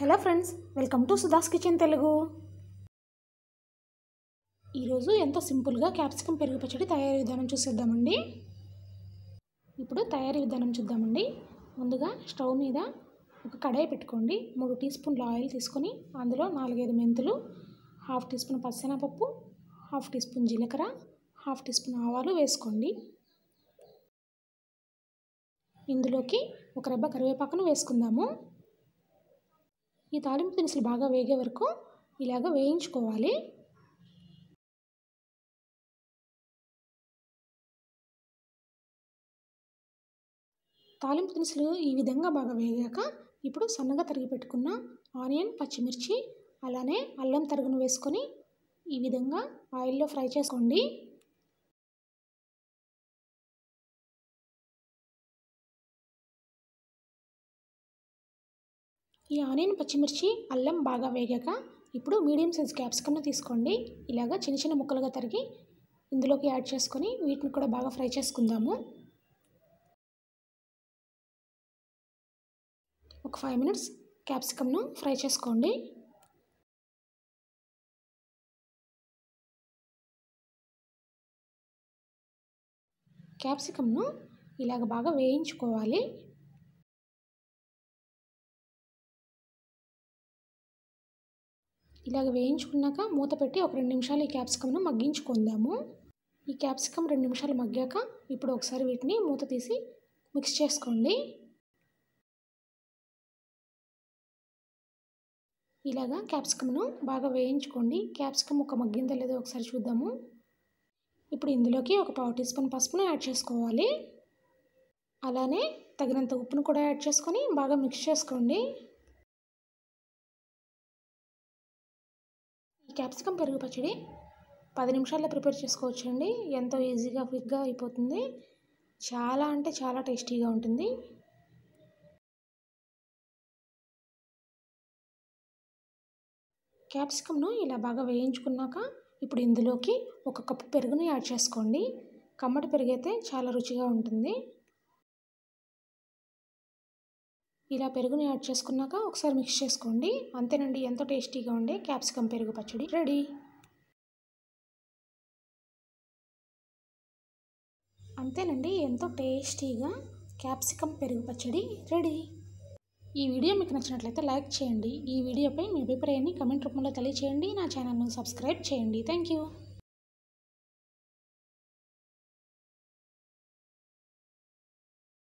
Hello friends welcome to Sudha's kitchen Telugu. ఈరోజు ఎంతో సింపుల్గా క్యాప్సికమ్ పెరుగు పచ్చడి తయారీ విధానం చూసేద్దామండి. ఇప్పుడు తయారీ విధానం చూద్దామండి. ముందుగా స్టవ్ మీద ఒక కడాయి పెట్టుకోండి. మూడు టీ స్పూన్ల ఆయిల్ తీసుకొని అందులో నాలుగైదు మెంతులు హాఫ్ టీ స్పూన్ పచ్చనపప్పు హాఫ్ టీ స్పూన్ జీలకర్ర హాఫ్ టీ స్పూన్ ఆవాలు వేసుకోండి. ఇందులోకి ఒక రెబ్బ కరివేపాకును వేసుకుందాము. ఈ తాలింపు దినుసులు బాగా వేగే వరకు ఇలాగ వేయించుకోవాలి. తాలింపు దినుసులు ఈ విధంగా బాగా వేగాక ఇప్పుడు సన్నగా తరిగి పెట్టుకున్న ఆనియన్ పచ్చిమిర్చి అలానే అల్లం తరుగును వేసుకొని ఈ విధంగా ఆయిల్లో ఫ్రై చేసుకోండి. ఈ ఆనియన్ పచ్చిమిర్చి అల్లం బాగా వేగాక ఇప్పుడు మీడియం సైజ్ క్యాప్సికమ్ను తీసుకోండి. ఇలాగా చిన్న చిన్న ముక్కలుగా తరిగి ఇందులోకి యాడ్ చేసుకొని వీటిని కూడా బాగా ఫ్రై చేసుకుందాము. ఒక ఫైవ్ మినిట్స్ క్యాప్సికమ్ను ఫ్రై చేసుకోండి. క్యాప్సికమ్ను ఇలాగ బాగా వేయించుకోవాలి. ఇలాగ వేయించుకున్నాక మూత పెట్టి ఒక రెండు నిమిషాలు ఈ క్యాప్సికమ్ను మగ్గించుకుందాము. ఈ క్యాప్సికమ్ రెండు నిమిషాలు మగ్గాక ఇప్పుడు ఒకసారి వీటిని మూత తీసి మిక్స్ చేసుకోండి. ఇలాగా క్యాప్సికమ్ను బాగా వేయించుకోండి. క్యాప్సికమ్ ఒక మగ్గిందో లేదో ఒకసారి చూద్దాము. ఇప్పుడు ఇందులోకి ఒక పావు టీ స్పూన్ పసుపును యాడ్ చేసుకోవాలి. అలానే తగినంత ఉప్పును కూడా యాడ్ చేసుకొని బాగా మిక్స్ చేసుకోండి. క్యాప్సికమ్ పెరుగు పచ్చడి పది నిమిషాల్లో ప్రిపేర్ చేసుకోవచ్చు అండి ఎంతో ఈజీగా క్విక్గా అయిపోతుంది. చాలా అంటే చాలా టేస్టీగా ఉంటుంది. క్యాప్సికమ్ను ఇలా బాగా వేయించుకున్నాక ఇప్పుడు ఇందులోకి ఒక కప్పు పెరుగును యాడ్ చేసుకోండి. కమ్మటి పెరుగు అయితే చాలా రుచిగా ఉంటుంది. ఇలా పెరుగుని యాడ్ చేసుకున్నాక ఒకసారి మిక్స్ చేసుకోండి. అంతేనండి ఎంతో టేస్టీగా ఉండే క్యాప్సికమ్ పెరుగు పచ్చడి రెడీ. అంతేనండి ఎంతో టేస్టీగా క్యాప్సికమ్ పెరుగు పచ్చడి రెడీ. ఈ వీడియో మీకు నచ్చినట్లయితే లైక్ చేయండి. ఈ వీడియోపై మీ అభిప్రాయాన్ని కమెంట్ రూపంలో తెలియచేయండి. నా ఛానల్ను సబ్స్క్రైబ్ చేయండి. Thank you.